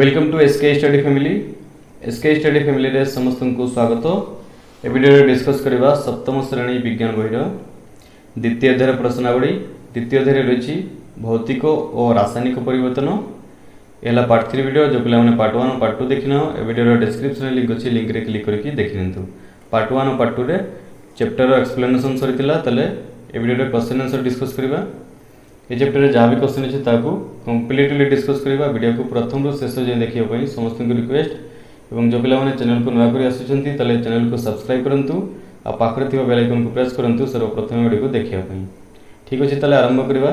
welcome to S K study family S K study ଫ୍ୟାମିଲିରେ ସମସ୍ତଙ୍କୁ ସ୍ୱାଗତ ଏ ଭିଡ଼ିଓରେ ଡିସ୍କସ୍ କରିବା ସପ୍ତମ ଶ୍ରେଣୀ ବିଜ୍ଞାନ ବହିର ଦ୍ୱିତୀୟ ଅଧ୍ୟାୟର ପ୍ରଶ୍ନାବଳୀ ଦ୍ୱିତୀୟ ଅଧ୍ୟାୟରେ ରହିଛି ଭୌତିକ ଓ ରାସାୟନିକ ପରିବର୍ତ୍ତନ ହେଲା ପାର୍ଟ ଥ୍ରୀ ଭିଡ଼ିଓ ଯେଉଁ ପିଲାମାନେ ପାର୍ଟ ୱାନ୍ ପାର୍ଟ ଟୁ ଦେଖିନାଅ ଏ ଭିଡ଼ିଓର ଡିସ୍କ୍ରିପ୍ସନ୍ରେ ଲିଙ୍କ୍ ଅଛି ଲିଙ୍କ୍ରେ କ୍ଲିକ୍ କରିକି ଦେଖିନିଅନ୍ତୁ ପାର୍ଟ ୱାନ୍ ଓ ପାର୍ଟ ଟୁରେ ଚ୍ୟାପ୍ଟରର ଏକ୍ସପ୍ଲେନେସନ୍ ସରିଥିଲା ତାହେଲେ ଏ ଭିଡ଼ିଓରେ କ୍ୱେଶ୍ଚନ୍ ଆନ୍ସର୍ ଡିସ୍କସ୍ କରିବା यह चैप्टर जहाँ भी क्वेश्चन अच्छे कम्प्लीटली डिस्कस करवा भिड को प्रथम रू शेष जाए देखापी समस्त रिक्वेस्ट और जो पे चैनल को नुआक आसुच्चे चैनल को सब्सक्राइब करूँ आखिर थी बेलैकन को प्रेस करूँ सर्वप्रथम वीडियो को देखापी ठीक अच्छे तेल आरंभ करवा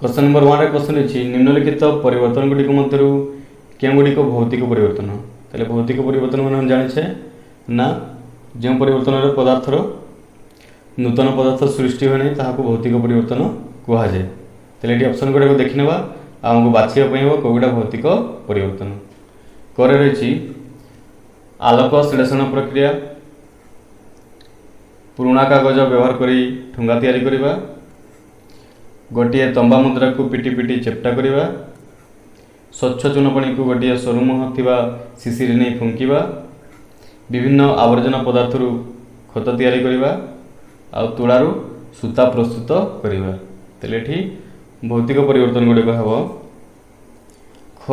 क्वेश्चन नंबर वन क्वेश्चन अच्छी निम्नलिखित परन मध्य क्या गुड़िक भौतिक पर भौतिक पर जानचे ना जो पर पदार्थर ନୂତନ ପଦାର୍ଥ ସୃଷ୍ଟି ହୁଏ ନାହିଁ ତାହାକୁ ଭୌତିକ ପରିବର୍ତ୍ତନ କୁହାଯାଏ ତାହେଲେ ଏଠି ଅପସନ୍ ଗୁଡ଼ାକ ଦେଖିନେବା ଆମକୁ ବାଛିବା ପାଇଁ ହେବ କେଉଁଟା ଭୌତିକ ପରିବର୍ତ୍ତନ କରେ ରହିଛି ଆଲୋକ ଶ୍ଳେଷଣ ପ୍ରକ୍ରିୟା ପୁରୁଣା କାଗଜ ବ୍ୟବହାର କରି ଠୁଙ୍ଗା ତିଆରି କରିବା ଗୋଟିଏ ତମ୍ବା ମୁଦ୍ରାକୁ ପିଟି ପିଟି ଚେପ୍ଟା କରିବା ସ୍ୱଚ୍ଛ ଚୂନପାଣିକୁ ଗୋଟିଏ ସରୁମୁହ ଥିବା ଶିଶିରେ ନେଇ ଫୁଙ୍କିବା ବିଭିନ୍ନ ଆବର୍ଜନା ପଦାର୍ଥରୁ ଖତ ତିଆରି କରିବା ଆଉ ତୁଳାରୁ ସୂତା ପ୍ରସ୍ତୁତ କରିବା ତାହେଲେ ଏଠି ଭୌତିକ ପରିବର୍ତ୍ତନ ଗୁଡ଼ିକ ହେବ ଖ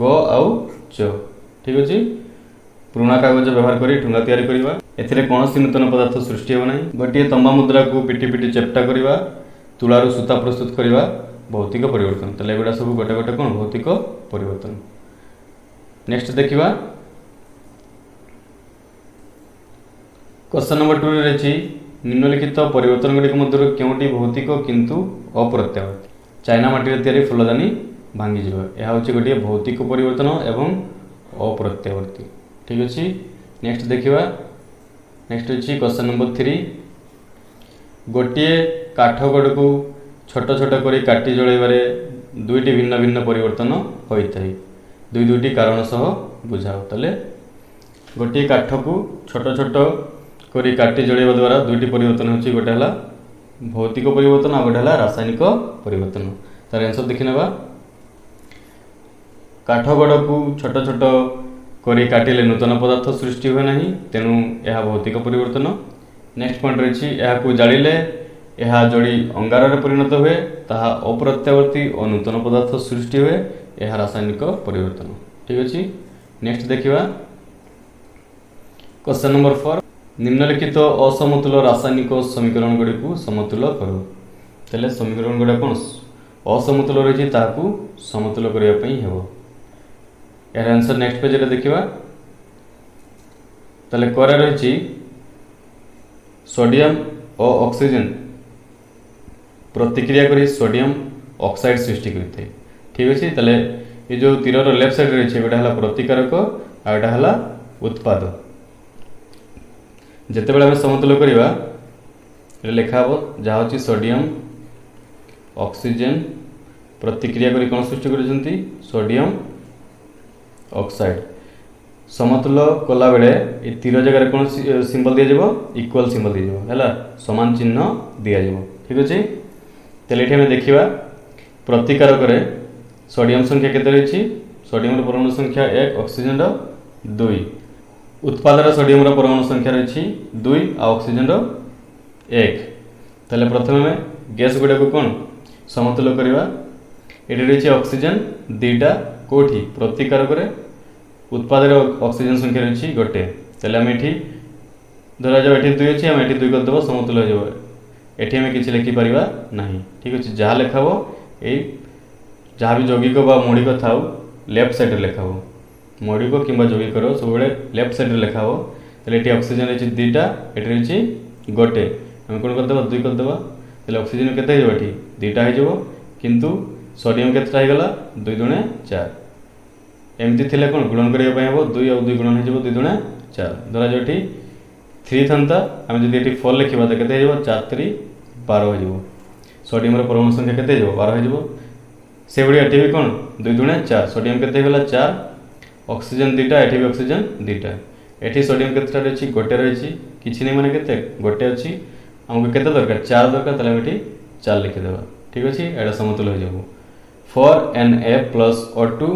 ଗ ଆଉ ଚ ଠିକ୍ ଅଛି ପୁରୁଣା କାଗଜ ବ୍ୟବହାର କରି ଠୁଙ୍ଗା ତିଆରି କରିବା ଏଥିରେ କୌଣସି ନୂତନ ପଦାର୍ଥ ସୃଷ୍ଟି ହେବ ନାହିଁ ଗୋଟିଏ ତମ୍ବା ମୁଦ୍ରାକୁ ପିଟି ପିଟି ଚେପ୍ଟା କରିବା ତୁଳାରୁ ସୂତା ପ୍ରସ୍ତୁତ କରିବା ଭୌତିକ ପରିବର୍ତ୍ତନ ତାହେଲେ ଏଗୁଡ଼ା ସବୁ ଗୋଟେ ଗୋଟେ କ'ଣ ଭୌତିକ ପରିବର୍ତ୍ତନ ନେକ୍ସଟ ଦେଖିବା क्वेश्चन नंबर टू रही নিম্নলিখিত পরিবর্তনগুলির মধ্যে কেউটি ভৌতিক কিন্তু অপ্রত্যয় চাইনা মাটিরে তৈরি ফুলদানি ভাঙ্গিযিব ଏହା ହେଉଛି ଗୋଟିଏ ଭୌତିକ ପରିବର୍ତ୍ତନ ଏବଂ ଅପ୍ରତ୍ୟାବର୍ତ୍ତୀ ଠିକ୍ ଅଛି ନେକ୍ସଟ ଦେଖିବା ନେକ୍ସଟ ହେଉଛି କ୍ୱେଶ୍ଚନ୍ ନମ୍ବର ଥ୍ରୀ ଗୋଟିଏ କାଠ ଗୋଡ଼କୁ ଛୋଟ ଛୋଟ କରି କାଟି ଜଳାଇବାରେ ଦୁଇଟି ଭିନ୍ନ ଭିନ୍ନ ପରିବର୍ତ୍ତନ ହୋଇଥାଏ ଦୁଇ ଦୁଇଟି କାରଣ ସହ ବୁଝାଅ ତାହେଲେ ଗୋଟିଏ କାଠକୁ ଛୋଟ ଛୋଟ କରି କାଟି ଜଳେଇବା ଦ୍ୱାରା ଦୁଇଟି ପରିବର୍ତ୍ତନ ହେଉଛି ଗୋଟେ ହେଲା ଭୌତିକ ପରିବର୍ତ୍ତନ ଆଉ ଗୋଟେ ହେଲା ରାସାୟନିକ ପରିବର୍ତ୍ତନ ତାର ଆନ୍ସର୍ ଦେଖିନେବା କାଠ ଗଡ଼କୁ ଛୋଟ ଛୋଟ କରି କାଟିଲେ ନୂତନ ପଦାର୍ଥ ସୃଷ୍ଟି ହୁଏ ନାହିଁ ତେଣୁ ଏହା ଭୌତିକ ପରିବର୍ତ୍ତନ ନେକ୍ସଟ ପଏଣ୍ଟ ରହିଛି ଏହାକୁ ଜାଳିଲେ ଏହା ଜଳି ଅଙ୍ଗାରରେ ପରିଣତ ହୁଏ ତାହା ଅପ୍ରତ୍ୟାବର୍ତ୍ତୀ ଓ ନୂତନ ପଦାର୍ଥ ସୃଷ୍ଟି ହୁଏ ଏହା ରାସାୟନିକ ପରିବର୍ତ୍ତନ ଠିକ୍ ଅଛି ନେକ୍ସଟ ଦେଖିବା କ୍ୱେଶ୍ଚନ୍ ନମ୍ବର ଫୋର୍ निम्नलिखित तो असमतुल रासायनिक समीकरण गुड़ी समतुल कर समीकरण गुड़ा कौन असमतुल रही समतुल करने आंसर नेक्स्ट पेज देखा तेल कर रही सोडियम और अक्सीजेन प्रतिक्रिया करी सोडियम ऑक्साइड सृष्टि करते ठीक अच्छे तेल ये जो तीर लेफ्ट साइड रही है गोटे प्रतिकारक आटा है उत्पादक ଯେତେବେଳେ ଆମେ ସମତୁଲ କରିବା ଏଇଟା ଲେଖା ହେବ ଯାହା ହେଉଛି ସୋଡ଼ିୟମ୍ ଅକ୍ସିଜେନ୍ ପ୍ରତିକ୍ରିୟା କରି କ'ଣ ସୃଷ୍ଟି କରିଛନ୍ତି ସୋଡ଼ିୟମ୍ ଅକ୍ସାଇଡ଼ ସମତୁଲ କଲାବେଳେ ଏ ତୀର ଜାଗାରେ କ'ଣ ସିମ୍ବଲ ଦିଆଯିବ ଇକ୍ୱାଲ୍ ସିମ୍ବଲ ଦିଆଯିବ ହେଲା ସମାନ ଚିହ୍ନ ଦିଆଯିବ ଠିକ୍ ଅଛି ତାହେଲେ ଏଠି ଆମେ ଦେଖିବା ପ୍ରତିକାରକରେ ସୋଡ଼ିୟମ୍ ସଂଖ୍ୟା କେତେ ରହିଛି ସୋଡ଼ିୟମ୍ର ପରମାଣୁ ସଂଖ୍ୟା ଏକ ଅକ୍ସିଜେନ୍ର ଦୁଇ ଉତ୍ପାଦରେ ସୋଡ଼ିୟମର ପରମାଣୁ ସଂଖ୍ୟା ରହିଛି ଦୁଇ ଆଉ ଅକ୍ସିଜେନର ଏକ ତାହେଲେ ପ୍ରଥମେ ଆମେ ଗ୍ୟାସ୍ ଗୁଡ଼ାକୁ କ'ଣ ସମତୁଲ କରିବା ଏଠି ରହିଛି ଅକ୍ସିଜେନ୍ ଦୁଇଟା କେଉଁଠି ପ୍ରତିକାରକରେ ଉତ୍ପାଦରେ ଅକ୍ସିଜେନ୍ ସଂଖ୍ୟା ରହିଛି ଗୋଟେ ତାହେଲେ ଆମେ ଏଠି ଧରାଯାଉ ଏଠି ଦୁଇ ଅଛି ଆମେ ଏଠି ଦୁଇ କରିଦେବା ସମତୁଲ ହୋଇଯିବ ଏଠି ଆମେ କିଛି ଲେଖିପାରିବା ନାହିଁ ଠିକ୍ ଅଛି ଯାହା ଲେଖା ହେବ ଏଇ ଯାହା ବି ଯୌଗିକ ବା ମୌଳିକ ଥାଉ ଲେଫ୍ଟ ସାଇଡ଼୍ରେ ଲେଖା ହେବ মৌলিক কিংবা যৌগিকর সবুলে লেফট সাইডে লেখা হব তাহলে এটি অক্সিজেন রয়েছে দুইটা এটি রয়েছে গোটে আমি কোণ করেদেবা দুই করেদেবা তাহলে অক্সিজেন কেতে হয়ে যাব এটি দুইটা হয়ে যাব কিন্তু সোডিয়াম কেতটা হয়ে গলা দুই দুণে চার এমতি থিলে কোণ গুণন করা হব দুই আউ দুই গুণন হয়ে যাব দুই দুণে চার ধরা যাও এটি থ্রি থাকা আমি যদি এটি ফোর লিখবা তো কেতে হয়ে যাব চার ত্রি বার হয়ে যাব সোডিয়ামের পরমাণু সংখ্যা কেতে হয়ে যাব বার হয়ে যাব সেভাবে এটি বি কোণ দুই দুণে চার সোডিয়াম কেতে হয়ে গলা চার अक्सीजेन दुटा एटी भी अक्सीजेन दुटा ये सोडियम के अच्छी गोटे रही कि नहीं मैंने के गोटे अच्छी आमको के चार दरकार तेल ये चार लिखीद ठीक अच्छे eight समतुल four N A plus O two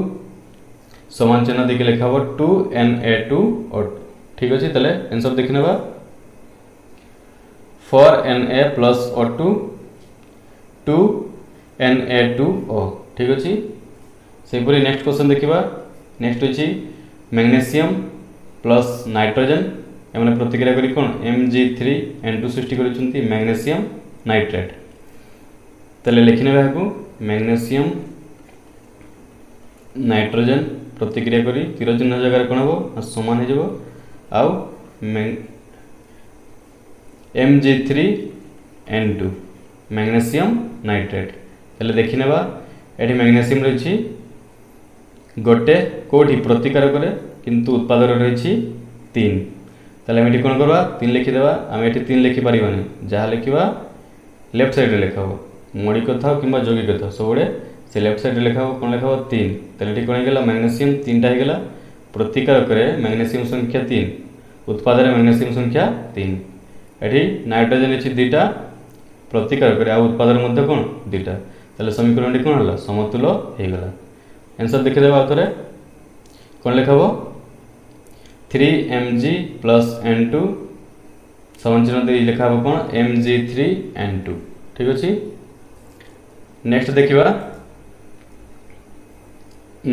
सामान चिन्ह देखिए लिखा हे two N A two O ठीक अच्छे तेल एनसर देखने four N A plus O two two N A two O ठीक अच्छे से नेक्स्ट क्वेश्चन देखा নেক্সট হচ্ছে ম্যাগনেসিয়াম প্লস নাইট্রোজেন এমানে প্রতিক্রিয়া করি কোণ M G three N two সৃষ্টি করছেন ম্যাগনেসিয়াম নাইট্রেট তাহলে লিখি নেবে এখন ম্যাগনেসিয়াম নাইট্রোজেন প্রতিক্রিয়া করে তীর চিহ্ন জায়গায় কোণ হব সমান হয়ে যাব আউ M G three N two magnesium nitrate তাহলে দেখি নেবা এটি ম্যাগনেসিয়াম রয়েছে গোটে কোটি প্রতিকারকরে কিন্তু উৎপাদক রয়েছে তিন তাহলে আমি এটি কোণ করবা তিন লিখিদেবা আমি এটি তিন লিখিপারা না যা লিখবা লেফট সাইডে লেখা হব মৌলিক থাও কিংবা যৌগিক থাও সবুড়ে সে লেফট সাইডে লেখা হব কোণ লেখা হব তিন তাহলে এটি কোণ হয়ে গেল ম্যাগনেসিয়াম তিনটা হয়ে গেল প্রতিকারকরে ম্যাগনেসিয়াম সংখ্যা তিন উৎপাদনে ম্যাগনেসিয়াম সংখ্যা তিন এটি নাইট্রোজেন হচ্ছে দুইটা প্রতিকারকরে আর উৎপাদন মধ্যে কোণ দুইটা তাহলে সমীকরণটি কোণ হল সমতুল হয়ে গেল ଆନ୍ସର୍ ଦେଖିଦେବା ଆଉ ଥରେ କ'ଣ ଲେଖା ହେବ three M G plus N two সমান চিহ্ন দিয়ে লেখা হব কোণ M G three N two ঠিক আছে নেক্সট দেখা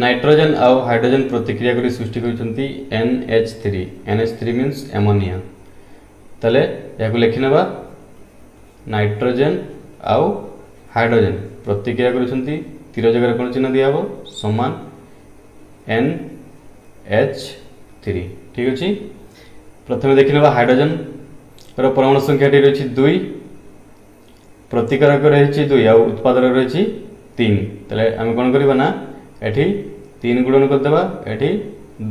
নাইট্রোজেন আও হাইড্রোজেন প্রতিক্রিয়া করে সৃষ্টি করছেন N H three N H three means ammonia তাহলে এখন লেখি নেবা নাইট্রোজেন আও হাইড্রোজেন প্রতিক্রিয়া করছেন তীর জায়গায় কোণ চিহ্ন দিয়া হব সমান এন এচ থ্রি ঠিক আছে প্রথমে দেখি নেবা হাইড্রোজেন পরমাণু সংখ্যাটি রয়েছে দুই প্রতিকারক রয়েছে দুই আর উৎপাদক রয়েছে তিন তাহলে আমি কোণ করবা না এটি তিন গুণন করেদেবা এটি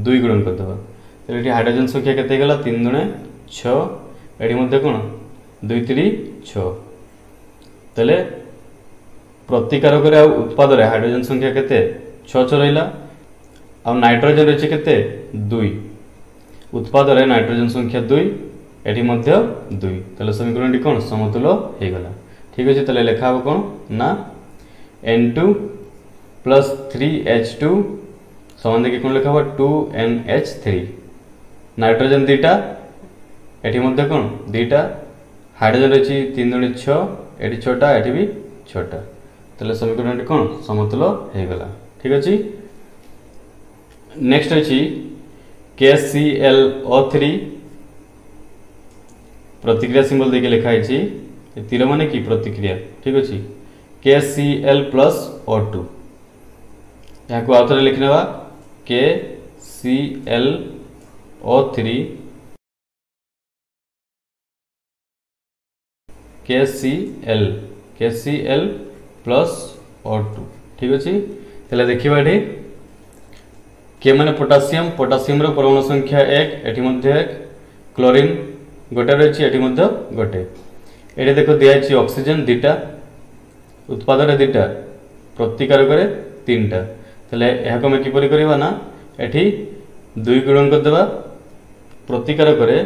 দুই গুণন করেদেবা তাহলে এটি হাইড্রোজেন সংখ্যা কেতে গেল তিন দুণে ছ এটি মধ্যে কোণ দুই তিরি ছ তাহলে প্রতিকারকরে আর উৎপাদরে হাইড্রোজেন সংখ্যা কেতে ଛଅ ଛଅ ରହିଲା ଆଉ ନାଇଟ୍ରୋଜେନ୍ ରହିଛି କେତେ ଦୁଇ ଉତ୍ପାଦରେ ନାଇଟ୍ରୋଜେନ୍ ସଂଖ୍ୟା ଦୁଇ ଏଠି ମଧ୍ୟ ଦୁଇ ତାହେଲେ ସମୀକରଣଟି କ'ଣ ସମତୁଲ ହୋଇଗଲା ଠିକ୍ ଅଛି ତାହେଲେ ଲେଖା ହେବ କ'ଣ ନା N two plus three H two ସମାନ ଦେଖି କ'ଣ ଲେଖା ହେବ two N H three nitrogen ଦୁଇଟା ଏଠି ମଧ୍ୟ କ'ଣ ଦୁଇଟା ହାଇଡ୍ରୋଜେନ୍ ରହିଛି ତିନି ଦୁଇ ଛଅ ଏଠି ଛଅଟା ଏଠି ବି ଛଅଟା ତାହେଲେ ସମୀକରଣଟି କ'ଣ ସମତୁଲ ହୋଇଗଲା ठीक अच्छे नेक्स्ट अच्छी K C L O three प्रतिक्रिया सिंबल देखिए लिखाई तीर मान कि प्रतिक्रिया ठीक अच्छे K C L plus O two या आउ थे लिखने वा के C L O three K C L K C L plus O two ठीक अच्छे তাহলে দেখিবা এটি কে মানে পটাসিয়াম পটাসিয়ামর পরমাণু সংখ্যা এক এটি মধ্যে এক ক্লোরিন গোটে রয়েছে এটি মধ্যে গোটে এটি দেখো দিয়েছে অক্সিজেন দুইটা উৎপাদনে দুইটা প্রতিকারকরে তিনটা তাহলে এখন আমি কিপর করা না এটি দুই গুণন করেদেবা প্রতিকারকরে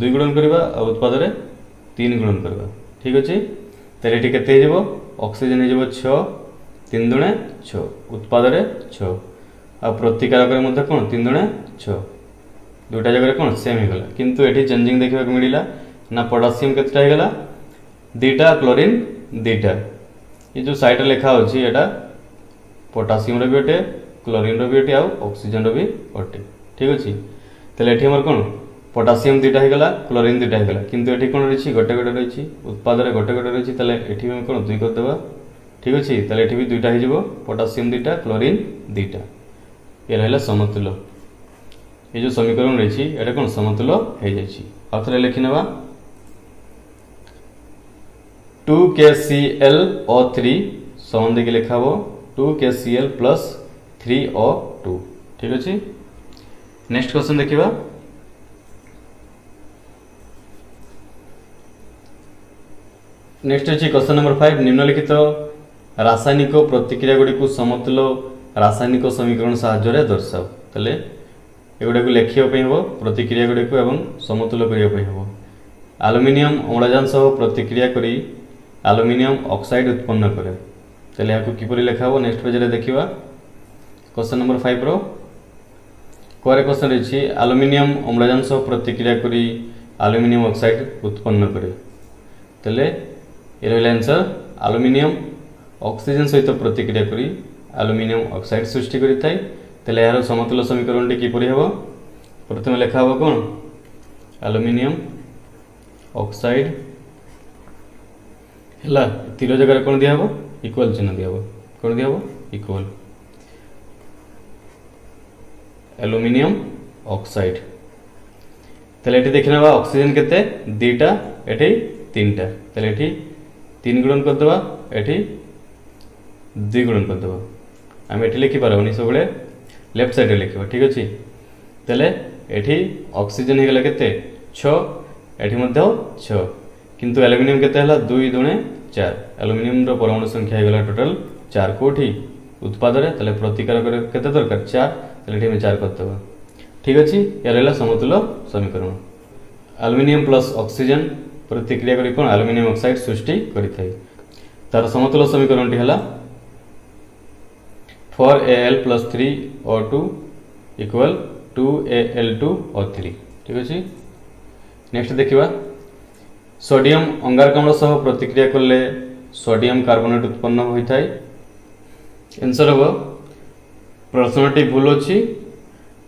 দুই গুণন করা আর উৎপাদনে তিন গুণন করা ঠিক আছে তাহলে এটি কেতে হয়ে যাব অক্সিজেন হয়ে যাব ছ তিন দুণে ছ উৎপাদরে ছ আর প্রতিকারকের মধ্যে কোণ তিন দুণে ছ দুইটা জায়গায় কোণ সেম হয়ে কিন্তু এটি চেঞ্জিং দেখা মিলা না পটাসিয়াম কতটা হয়ে গলা দুইটা ক্লোরিন দুইটা ये जो सैड लिखा होची एटा पोटासियम रो भी अटे क्लोरीन रो भी अटे आउ ऑक्सीजन रो भी अटे ठीक अछि तले एठी हमर कोन पोटासियम दुटा हे गेला क्लोरीन दुटा हे गेला किंतु एठी कोन रहिछि गोटे गोटे रहिछि उत्पाद रे गोटे गोटे रहिछि तले एठी हम कोन दुई कर देबा ঠিক আছে তাহলে এটি বি দুইটা হয়ে পটাসিয়াম দুইটা ক্লোরিন দুইটা এর হল সমতুল এই যে সমীকরণ রয়েছে এটা কোন সমতুল হয়ে যাচ্ছে আউথরে লিখে নেবা two K C L O three সমান দিকে লেখা হব two K C L plus three O two ঠিক আছে নেক্সট কোশ্চেন দেখিবা নেক্সট হচ্ছে কোশ্চেন নম্বর ফাইভ নিম্নলিখিত রাসায়নিক প্রতিক্রিয়াগুড়ি সমতুল রাসায়নিক সমীকরণ সাহায্যে দর্শাও তাহলে এগুলা লেখা হব প্রতিক্রিয়াগুড়ি এবং সমতুল করা হব আলুমিনিয়াম অম্লজান সহ প্রতিক্রিয়া করে আলুমিনিয়াম অক্সাইড উৎপন্ন করে তাহলে এখন কিপর লেখা হব নেক্সট পেজে দেখা কোশ্চেন নম্বর ফাইভর কোয়ারে কোশ্চেন রয়েছে আলুমিনিয়াম অম্লজান সহ প্রতিক্রিয়া করে আলুমিনিয়াম অক্সাইড উৎপন্ন করে তাহলে এর হল আনসার আলুমিনিয়াম অক্সিজেন সহিত প্রতিক্রিয়া করে আলুমিনিয়াম অক্সাইড সৃষ্টি করে থাকে তাহলে এর সমতুল সমীকরণটি কিপরি হব প্রথমে লেখা হব কোণ আলুমিনিয়াম অক্সাইড ହେଲା ତୀର ଜାଗାରେ କ'ଣ ଦିଆହେବ ଇକ୍ୱାଲ୍ ଚିହ୍ନ ଦିଆହେବ କ'ଣ ଦିଆହେବ ଇକ୍ୱାଲ୍ ଆଲୁମିନିୟମ୍ ଅକ୍ସାଇଡ୍ ତାହେଲେ ଏଠି ଦେଖିନେବା ଅକ୍ସିଜେନ୍ କେତେ ଦୁଇଟା ଏଠି ତିନିଟା ତାହେଲେ ଏଠି ତିନି ଗୁଣନ କରିଦେବା ଏଠି দ্বিগুণন କରିଦେବା ଆମେ ଏଠି ଲେଖିପାରିବାନି ସବୁବେଳେ ଲେଫ୍ଟ ସାଇଡ଼୍ରେ ଲେଖିବା ଠିକ୍ ଅଛି ତାହେଲେ ଏଠି ଅକ୍ସିଜେନ୍ ହେଇଗଲା କେତେ ଛଅ ଏଠି ମଧ୍ୟ ଛଅ କିନ୍ତୁ ଆଲୁମିନିୟମ୍ କେତେ ହେଲା ଦୁଇ ଦୁଣେ ଚାର ଆଲୁମିନିୟମ୍ର ପରମାଣୁ ସଂଖ୍ୟା ହେଇଗଲା ଟୋଟାଲ୍ ଚାର କେଉଁଠି ଉତ୍ପାଦରେ ତାହେଲେ ପ୍ରତିକାର କେତେ ଦରକାର ଚାର ତାହେଲେ ଏଠି ଆମେ ଚାର କରିଦେବା ଠିକ୍ ଅଛି ଏହା ରହିଲା ସମତୁଲ ସମୀକରଣ ଆଲୁମିନିୟମ୍ ପ୍ଲସ୍ ଅକ୍ସିଜେନ୍ ପ୍ରତିକ୍ରିୟା କରି କ'ଣ ଆଲୁମିନିୟମ୍ ଅକ୍ସାଇଡ୍ ସୃଷ୍ଟି କରିଥାଏ ତା'ର ସମତୁଲ ସମୀକରଣଟି ହେଲା four A L plus three O two equal to A L two O three ठीक अच्छे नेक्स्ट देखा सोडियम अंगारकम्ल सह प्रतिक्रिया कले सोडियम कार्बोनेट उत्पन्न होता है आंसर हम प्रश्नटी भूल अच्छी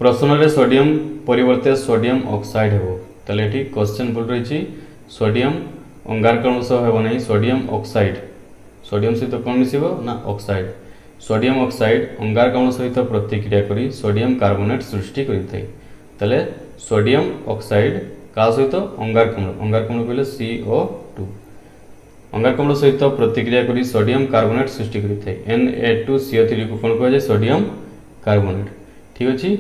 प्रश्न में सोडियम परिवर्तित सोडियम ऑक्साइड हो तले ठीक क्वेश्चन भूल रही सोडियम अंगारकम्ल सह हेना सोडियम ऑक्साइड सोडियम सहित कौन मिस ना ऑक्साइड ସୋଡ଼ିୟମ୍ ଅକ୍ସାଇଡ୍ ଅଙ୍ଗାରକାମ୍ଳ ସହିତ ପ୍ରତିକ୍ରିୟା କରି ସୋଡ଼ିୟମ୍ କାର୍ବୋନେଟ୍ ସୃଷ୍ଟି କରିଥାଏ ତାହେଲେ ସୋଡ଼ିୟମ୍ ଅକ୍ସାଇଡ୍ କାହା ସହିତ ଅଙ୍ଗାରକାମ୍ଳ ଅଙ୍ଗାରକାମ୍ଳ କହିଲେ ସି ଓ ଟୁ ଅଙ୍ଗାରକାମ୍ଳ ସହିତ ପ୍ରତିକ୍ରିୟା କରି ସୋଡ଼ିୟମ୍ କାର୍ବୋନେଟ୍ ସୃଷ୍ଟି କରିଥାଏ N A two C O ଥ୍ରୀକୁ କ'ଣ କୁହାଯାଏ ସୋଡ଼ିୟମ୍ କାର୍ବୋନେଟ୍ ଠିକ୍ ଅଛି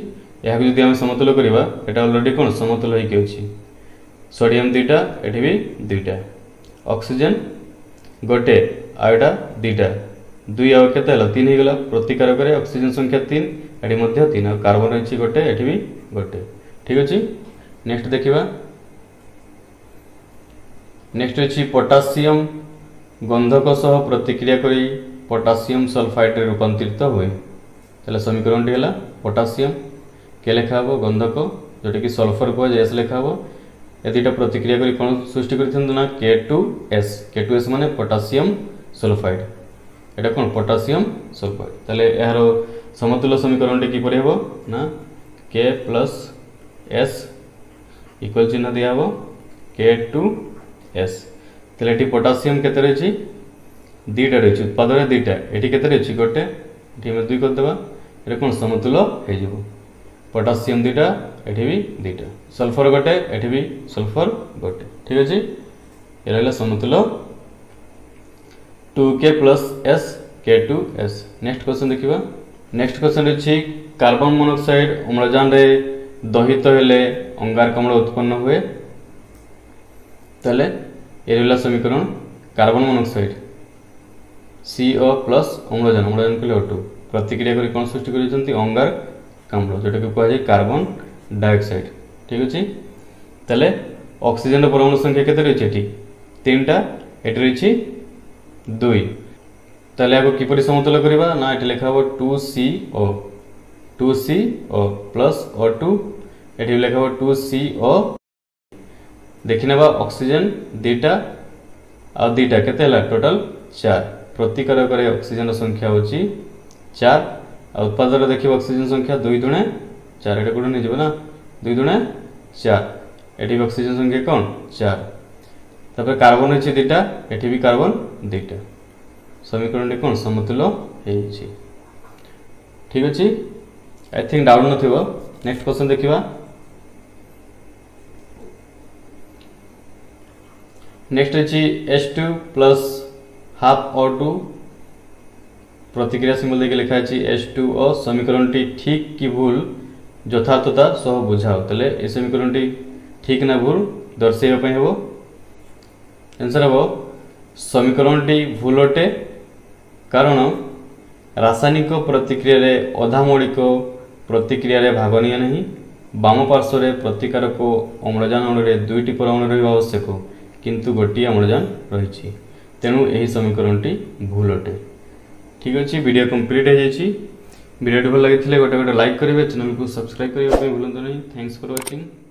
ଏହାକୁ ଯଦି ଆମେ ସମତୁଲ କରିବା ଏଇଟା ଅଲରେଡ଼ି କ'ଣ ସମତୁଲ ହୋଇକି ଅଛି ସୋଡ଼ିୟମ୍ ଦୁଇଟା ଏଠି ବି ଦୁଇଟା ଅକ୍ସିଜେନ୍ ଗୋଟେ ଆଉ ଏଇଟା ଦୁଇଟା দুই আউ কেতে হল তিন হয়ে গেল প্রতিকার করে অক্সিজেন সংখ্যা তিন এটি মধ্যে তিন আর কার্বন রয়েছে গোটে এটি বি গোটে ঠিক আছে নেক্সট দেখিবা নেক্সট রয়েছে পটাসিয়াম গন্ধক সহ প্রতিক্রিয়া করে পটাসিয়াম সলফাইডে রূপান্তরিত হুয়ে তাহলে সমীকরণটি হল পটাসিয়াম কে লেখা হব গন্ধক যেটা যেটাকি সলফর কুয়া এস লেখা হব এ দুইটা প্রতিক্রিয়া করে কোণ সৃষ্টি করে না K two S K two S মানে পটাসিয়াম সলফাইড এটা কোণ পটাশিয়াম সলফেট তাহলে এর সমতুল্য সমীকরণটি কিপর হব না কে প্লস এস ইকুয়াল চিহ্ন দিয়া হব কে টু এস তাহলে এটি পটাশিয়াম কত রয়েছে দুইটা রয়েছে উৎপাদনে দুইটা এটি কত রয়েছে গোটে এটি আমি দুই করেদেবা এটা কোণ সমতুল হয়ে যাব পটাশিয়াম দুইটা এটি বি দুইটা সলফর গোটে এটি বি সলফর গোটে ঠিক আছে এটা হল সমতুল two K plus S K two S next question ଦେଖିବା ନେକ୍ସଟ କ୍ୱେଶ୍ଚନ୍ ଅଛି କାର୍ବନ ମନୋକ୍ସାଇଡ୍ ଅମ୍ଳଜାନରେ ଦହିତ ହେଲେ ଅଙ୍ଗାରକାମ୍ଳ ଉତ୍ପନ୍ନ ହୁଏ ତାହେଲେ ଏ ରହିଲା ସମୀକରଣ କାର୍ବନ ମନୋକ୍ସାଇଡ୍ ସିଓ ପ୍ଲସ୍ ଅମ୍ଳଜାନ ଅମ୍ଳଜାନ କହିଲେ ଓ ଟୁ ପ୍ରତିକ୍ରିୟା କରି କ'ଣ ସୃଷ୍ଟି କରିଛନ୍ତି ଅଙ୍ଗାରକାମ୍ଳ ଯେଉଁଟାକୁ କୁହାଯାଏ କାର୍ବନ ଡାଇଅକ୍ସାଇଡ୍ ଠିକ୍ ଅଛି ତାହେଲେ ଅକ୍ସିଜେନର ପରମାଣୁ ସଂଖ୍ୟା କେତେ ରହିଛି ଏଠି ତିନିଟା ଏଠି ରହିଛି दुई तेल या किपर समतल करवा ना ये लिखा हे two C O two C O plus O two ये लिखा हे टू सी ओ देखने वा अक्सीजेन दीटा आ दीटा के टोटाल चार प्रतिकार कर अक्सीजेन संख्या हूँ चार आ उत्पादर देख अक्सीजेन संख्या दुई दुणे चार एट कौन नहीं जब ना दुई दुणे चार ये अक्सीजेन संख्या कौन चार तापर कार्बन अच्छे दुटा ये भी कार्बन दुटा समीकरण कौन समतुल ठीक अच्छे I think doubt next question देखा नेक्स्ट अच्छी H two plus half O two प्रतिक्रिया सिंबल देखिए लिखा है एच टू और समीकरण टी ठीक कि भूल यथार्थता सह बुझाओ तो समीकरण टी ठीक ना भूल दर्शेपी हे आंसर हम समीकरण टी भूल अटे कारण रासायनिक प्रतिक्रिय अधामौलिक प्रतिक्रिय भाग निया नहीं बाम पार्श्वे प्रतिकारक अम्लजान अणु दुईट परमाणु रहा आवश्यक किंतु गोटे अम्लजान रही तेणु यह समीकरण टी भूल अटे ठीक अच्छे वीडियो कंप्लीट हो भिडियो भल लगी गोटे गोटे लाइक करेंगे चैनल को सब्सक्राइब करने भूलो नहीं थैंक्स फर व्वाचिंग